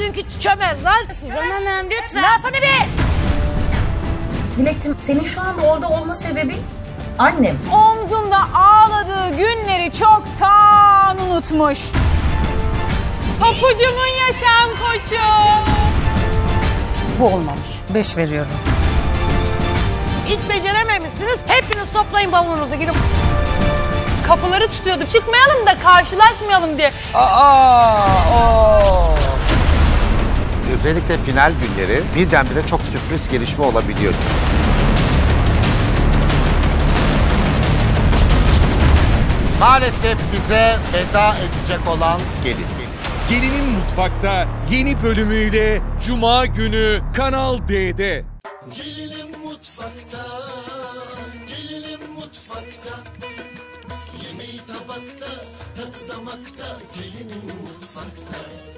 dünkü çömezler. Suzan Hanım lütfen. Lafını bir. Dilekçim senin şu anda orada olma sebebi annem. Omzumda ağladığı günleri çoktan unutmuş. Papucumun yaşam koçu. Bu olmamış. Beş veriyorum. Hiç becerememişsiniz. Hepiniz toplayın bavulunuzu gidin. Kapıları tutuyordu. Çıkmayalım da karşılaşmayalım diye. Özellikle final günleri birdenbire çok sürpriz gelişme olabiliyor. Maalesef bize veda edecek olan gelin. Gelinin Mutfak'ta yeni bölümüyle Cuma günü Kanal D'de. Gelinim mutfakta, gelinim mutfakta. Yemeği tabakta, tadı damakta, gelinim mutfakta.